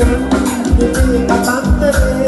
girl, you think about